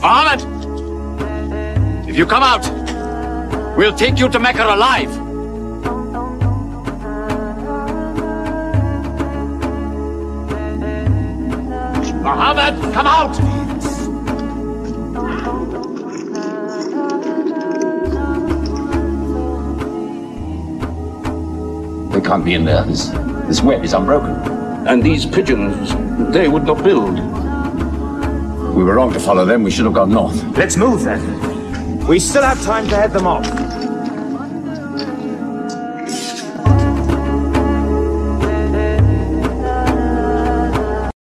Mohammed! If you come out, we'll take you to Mecca alive. Mohammed, come out! They can't be in there. This, this web is unbroken. And these pigeons, they would not build. We were wrong to follow them. We should have gone north. Let's move then. We still have time to head them off.